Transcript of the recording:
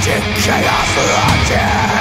chaotic chaos again.